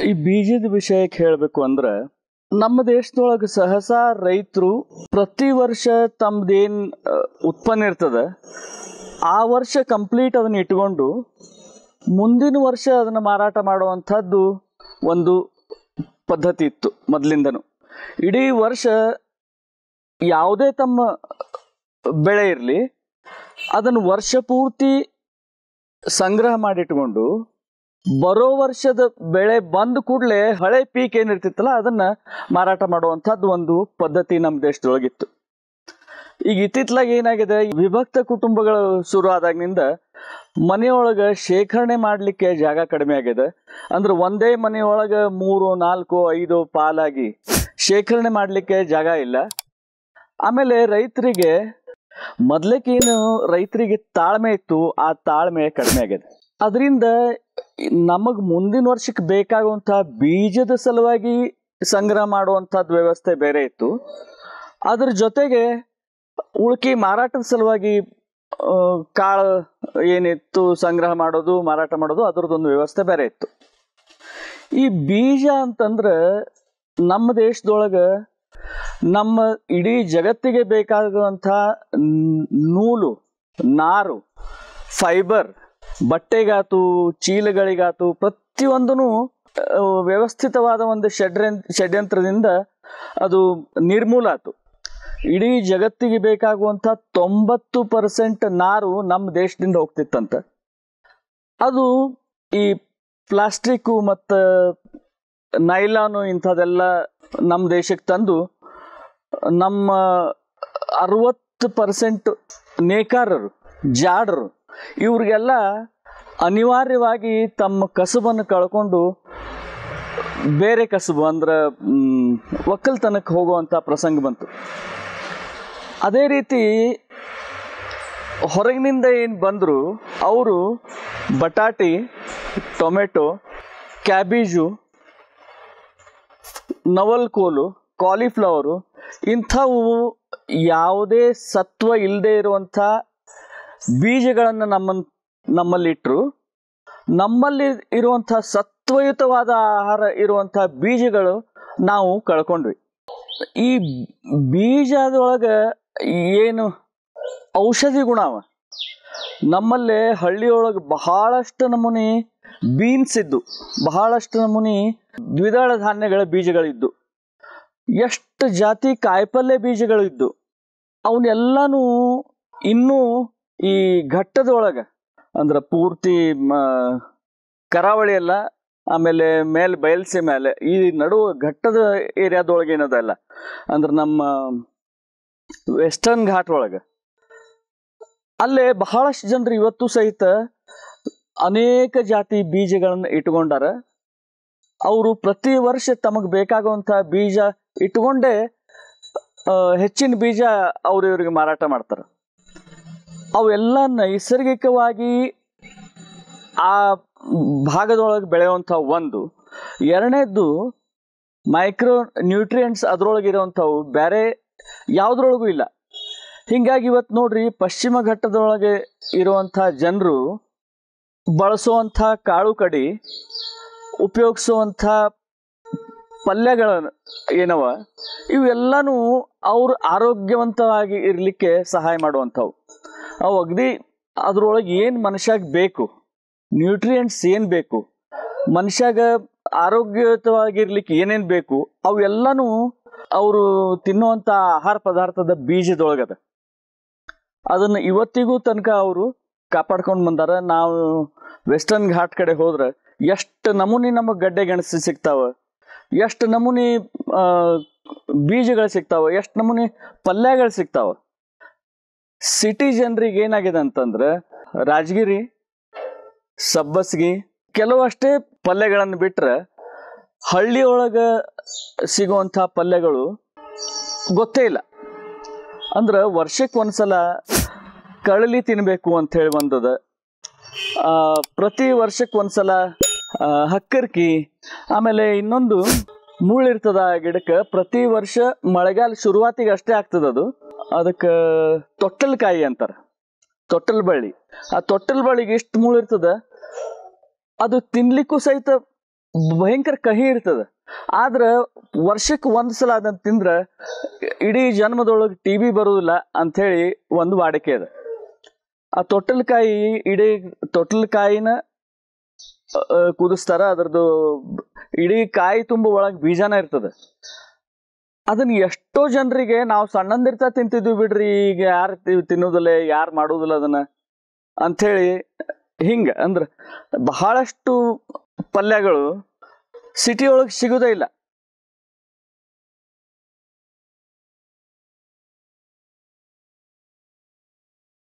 ಈ ಬೀಜದ ವಿಷಯಕ್ಕೆ ಹೇಳಬೇಕು ಅಂದ್ರೆ, ನಮ್ಮ ದೇಶದೊಳಗೆ ಸಹಸಾ ರೈತರು ಪ್ರತಿ ವರ್ಷ ತಮ್ದೇನ್ ಉತ್ಪನ್ನ ಇರ್ತದ, ಆ ವರ್ಷ ಕಂಪ್ಲೀಟ್ ಅದನ್ನ ಇಟ್ಕೊಂಡು ಮುಂದಿನ ವರ್ಷ ಅದನ್ನ ಮಾರಾಟ ಮಾಡುವಂಥದ್ದು ಒಂದು ಪದ್ಧತಿ ಇತ್ತು ಮೊದಲಿಂದನು. ಇಡೀ ವರ್ಷ ಯಾವುದೇ ತಮ್ಮ ಬೆಳೆ ಇರಲಿ, ಅದನ್ನು ವರ್ಷ ಪೂರ್ತಿ ಸಂಗ್ರಹ ಮಾಡಿಟ್ಕೊಂಡು ಬರೋ ವರ್ಷದ ಬೆಳೆ ಬಂದ ಕೂಡಲೇ ಹಳೆ ಪೀಕ್ ಏನಿರ್ತಿತ್ತಲ್ಲ, ಅದನ್ನ ಮಾರಾಟ ಮಾಡುವಂಥದ್ದು ಒಂದು ಪದ್ಧತಿ ನಮ್ಮ ದೇಶದೊಳಗಿತ್ತು ಈಗ ಇತ್ತಿತ್ಲಾಗ ಏನಾಗಿದೆ ವಿಭಕ್ತ ಕುಟುಂಬಗಳು ಶುರು ಆದಾಗಿನಿಂದ ಮನೆಯೊಳಗ ಶೇಖರಣೆ ಮಾಡ್ಲಿಕ್ಕೆ ಜಾಗ ಕಡಿಮೆ ಆಗಿದೆ. ಅಂದ್ರೆ ಒಂದೇ ಮನೆಯೊಳಗ ಮೂರು, ನಾಲ್ಕು, ಐದು ಪಾಲಾಗಿ ಶೇಖರಣೆ ಮಾಡ್ಲಿಕ್ಕೆ ಜಾಗ ಇಲ್ಲ. ಆಮೇಲೆ ರೈತರಿಗೆ, ಮೊದ್ಲಕ್ಕೇನು ರೈತರಿಗೆ ತಾಳ್ಮೆ ಇತ್ತು, ಆ ತಾಳ್ಮೆ ಕಡಿಮೆ ಆಗಿದೆ. ಅದರಿಂದ ನಮಗ್ ಮುಂದಿನ ವರ್ಷಕ್ಕೆ ಬೇಕಾಗುವಂತಹ ಬೀಜದ ಸಲುವಾಗಿ ಸಂಗ್ರಹ ಮಾಡುವಂತಹದ್ ವ್ಯವಸ್ಥೆ ಬೇರೆ ಇತ್ತು. ಅದ್ರ ಜೊತೆಗೆ ಉಳ್ಕಿ ಮಾರಾಟದ ಸಲುವಾಗಿ ಕಾಳು ಏನಿತ್ತು ಸಂಗ್ರಹ ಮಾಡೋದು, ಮಾರಾಟ ಮಾಡೋದು, ಅದ್ರದ್ದೊಂದು ವ್ಯವಸ್ಥೆ ಬೇರೆ ಇತ್ತು. ಈ ಬೀಜ ಅಂತಂದ್ರೆ ನಮ್ಮ ದೇಶದೊಳಗ ನಮ್ಮ ಇಡೀ ಜಗತ್ತಿಗೆ ಬೇಕಾಗುವಂಥ ನೂಲು, ನಾರು, ಫೈಬರ್ ಬಟ್ಟೆಗಾತು, ಚೀಲಗಳಿಗಾತು ಪ್ರತಿಯೊಂದೂ ವ್ಯವಸ್ಥಿತವಾದ ಒಂದು ಷಡ್ರ, ಷಡ್ಯಂತ್ರದಿಂದ ಅದು ನಿರ್ಮೂಲ ಆತು. ಇಡೀ ಜಗತ್ತಿಗೆ ಬೇಕಾಗುವಂಥ ತೊಂಬತ್ತು ಪರ್ಸೆಂಟ್ ನಾರು ನಮ್ಮ ದೇಶದಿಂದ ಹೋಗ್ತಿತ್ತಂತ. ಅದು ಈ ಪ್ಲಾಸ್ಟಿಕ್ಕು ಮತ್ತು ನೈಲಾನು ಇಂಥದೆಲ್ಲ ನಮ್ಮ ದೇಶಕ್ಕೆ ತಂದು, ನಮ್ಮ ಅರವತ್ತು ಪರ್ಸೆಂಟ್ ನೇಕಾರರು, ಜಾಡರು ಇವ್ರಿಗೆಲ್ಲ ಅನಿವಾರ್ಯವಾಗಿ ತಮ್ಮ ಕಸುಬನ್ನು ಕಳ್ಕೊಂಡು ಬೇರೆ ಕಸುಬು ಅಂದ್ರೆ ಒಕ್ಕಲ್ತನಕ್ಕೆ ಹೋಗುವಂಥ ಪ್ರಸಂಗ ಬಂತು. ಅದೇ ರೀತಿ ಹೊರಗಿನಿಂದ ಏನು ಬಂದರು, ಅವರು ಬಟಾಟಿ, ಟೊಮೆಟೊ, ಕ್ಯಾಬೇಜು, ನವಲ್ಕೋಲು, ಕಾಲಿಫ್ಲವರು ಇಂಥವು ಯಾವುದೇ ಸತ್ವ ಇಲ್ಲದೆ ಇರುವಂಥ ಬೀಜಗಳನ್ನು ನಮ್ಮ ನಮ್ಮಲ್ಲಿಟ್ಟರು ನಮ್ಮಲ್ಲಿ ಇರುವಂಥ ಸತ್ವಯುತವಾದ ಆಹಾರ ಇರುವಂಥ ಬೀಜಗಳು ನಾವು ಕಳ್ಕೊಂಡ್ವಿ. ಈ ಬೀಜದೊಳಗೆ ಏನು ಔಷಧಿ ಗುಣ ಅವ? ನಮ್ಮಲ್ಲೇ ಹಳ್ಳಿಯೊಳಗೆ ಬಹಳಷ್ಟು ನಮೂನಿ ಬೀನ್ಸ್ ಇದ್ದು, ಬಹಳಷ್ಟು ನಮೂನಿ ದ್ವಿದಳ ಧಾನ್ಯಗಳ ಬೀಜಗಳಿದ್ದು, ಎಷ್ಟು ಜಾತಿ ಕಾಯಿಪಲ್ಯ ಬೀಜಗಳು ಇದ್ದು ಅವನ್ನೆಲ್ಲನೂ ಇನ್ನೂ ಈ ಘಟ್ಟದೊಳಗೆ ಅಂದ್ರೆ ಪೂರ್ತಿ ಕರಾವಳಿ ಎಲ್ಲ, ಆಮೇಲೆ ಮೇಲೆ ಬಯಲ್ಸೆ ಮೇಲೆ ಈ ನಡುವ ಘಟ್ಟದ ಏರಿಯಾದೊಳಗೆ ಏನದಲ್ಲ ಅಂದ್ರೆ ನಮ್ಮ ವೆಸ್ಟರ್ನ್ ಘಾಟ್ ಒಳಗೆ. ಅಲ್ಲೇ ಬಹಳಷ್ಟು ಜನರು ಇವತ್ತು ಸಹಿತ ಅನೇಕ ಜಾತಿ ಬೀಜಗಳನ್ನು ಇಟ್ಕೊಂಡಾರ. ಅವರು ಪ್ರತಿ ವರ್ಷ ತಮಗೆ ಬೇಕಾಗುವಂತ ಬೀಜ ಇಟ್ಕೊಂಡೇ ಹೆಚ್ಚಿನ ಬೀಜ ಅವ್ರ ಇವ್ರಿಗೆ ಮಾರಾಟ ಮಾಡ್ತಾರೆ. ಅವೆಲ್ಲ ನೈಸರ್ಗಿಕವಾಗಿ ಆ ಭಾಗದೊಳಗೆ ಬೆಳೆಯುವಂಥ ಒಂದು. ಎರಡನೇದ್ದು ಮೈಕ್ರೋ ನ್ಯೂಟ್ರಿಯೆಂಟ್ಸ್ ಅದರೊಳಗೆ ಇರುವಂಥವು ಬೇರೆ ಯಾವುದ್ರೊಳಗೂ ಇಲ್ಲ. ಹೀಗಾಗಿ ಇವತ್ತು ನೋಡ್ರಿ ಪಶ್ಚಿಮ ಘಟ್ಟದೊಳಗೆ ಇರುವಂಥ ಜನರು ಬಳಸುವಂಥ ಕಾಳು ಕಡಿ, ಉಪಯೋಗಿಸುವಂಥ ಪಲ್ಯಗಳ ಏನವ, ಇವೆಲ್ಲನೂ ಅವ್ರು ಆರೋಗ್ಯವಂತವಾಗಿ ಇರಲಿಕ್ಕೆ ಸಹಾಯ ಮಾಡುವಂಥವು. ಅವು ಅಗದಿ ಅದ್ರೊಳಗೆ ಏನು ಮನುಷ್ಯಾಗ ಬೇಕು? ನ್ಯೂಟ್ರಿಯೆಂಟ್ಸ್ ಏನು ಬೇಕು? ಮನುಷ್ಯಾಗ ಆರೋಗ್ಯಯುತವಾಗಿರ್ಲಿಕ್ಕೆ ಏನೇನು ಬೇಕು? ಅವೆಲ್ಲನೂ ಅವರು ತಿನ್ನುವಂಥ ಆಹಾರ ಪದಾರ್ಥದ ಬೀಜದೊಳಗದ. ಅದನ್ನು ಇವತ್ತಿಗೂ ತನಕ ಅವರು ಕಾಪಾಡ್ಕೊಂಡು ಬಂದಾರ. ನಾವು ವೆಸ್ಟರ್ನ್ ಘಾಟ್ ಕಡೆ ಹೋದ್ರೆ ಎಷ್ಟು ನಮೂನಿ ನಮಗೆ ಗಡ್ಡೆ ಗೆಣಸು ಸಿಗ್ತಾವ? ಎಷ್ಟು ನಮೂನಿ ಬೀಜಗಳು ಸಿಗ್ತಾವ? ಎಷ್ಟು ನಮೂನಿ ಪಲ್ಯಗಳು ಸಿಗ್ತಾವ? ಸಿಟಿ ಜನರಿಗೆ ಏನಾಗಿದೆ ಅಂತಂದ್ರೆ ರಾಜಗಿರಿ, ಸಬ್ಬಸ್ಗಿ ಕೆಲವಷ್ಟೇ ಪಲ್ಯಗಳನ್ನು ಬಿಟ್ರೆ ಹಳ್ಳಿಯೊಳಗ ಸಿಗುವಂಥ ಪಲ್ಯಗಳು ಗೊತ್ತೇ ಇಲ್ಲ. ಅಂದ್ರೆ ವರ್ಷಕ್ಕೆ ಒಂದ್ಸಲ ಕಳಲಿ ತಿನ್ನಬೇಕು ಅಂತ ಹೇಳಿ ಬಂದದ. ಪ್ರತಿ ವರ್ಷಕ್ಕೆ ಒಂದ್ಸಲ ಹಕ್ಕರ್ಕಿ, ಆಮೇಲೆ ಇನ್ನೊಂದು ಮುಳ್ಳಿರ್ತದ ಗಿಡಕ್ಕೆ ಪ್ರತಿ ವರ್ಷ ಮಳೆಗಾಲ ಶುರುವಾತಿಗೆ ಅಷ್ಟೇ ಆಗ್ತದ ಅದು ಅದಕ್ಕೆ ತೊಟ್ಟಲ್ಕಾಯಿ ಅಂತಾರೆ. ತೊಟ್ಟಲ್ ಬಳ್ಳಿ ಆ ತೊಟ್ಟಲ್ ಬಳ್ಳಿಗೆ ಎಷ್ಟು ಮುಳ್ಳಿರ್ತದ ಅದು ತಿನ್ಲಿಕ್ಕೂ ಸಹಿತ ಭಯಂಕರ ಕಹಿ ಇರ್ತದ. ಆದ್ರೆ ವರ್ಷಕ್ಕೆ ಒಂದು ಸಲ ಅದನ್ನ ತಿಂದ್ರ ಇಡೀ ಜನ್ಮದೊಳಗೆ ಟಿ ಬಿ ಅಂತ ಅಂಥೇಳಿ ಒಂದು ವಾಡಿಕೆ ಅದ. ಆ ತೊಟ್ಟಲ್ಕಾಯಿ ಇಡೀ ತೊಟ್ಟಲ್ಕಾಯಿನ ಕುದಿಸ್ತಾರ, ಅದ್ರದ್ದು ಇಡೀ ಕಾಯಿ ತುಂಬ ಒಳಗೆ ಬೀಜನ ಇರ್ತದ. ಅದನ್ನ ಎಷ್ಟೋ ಜನರಿಗೆ ನಾವು ಸಣ್ಣಂದಿರ್ತ ತಿಂತಿದ್ವಿ ಬಿಡ್ರಿ, ಈಗ ಯಾರು ತಿನ್ನೋದಿಲ್ಲ, ಯಾರು ಮಾಡೋದಿಲ್ಲ ಅದನ್ನ ಅಂಥೇಳಿ ಹಿಂಗ ಅಂದ್ರ ಬಹಳಷ್ಟು ಪಲ್ಯಗಳು ಸಿಟಿ ಒಳಗೆ ಸಿಗೋದೇ ಇಲ್ಲ.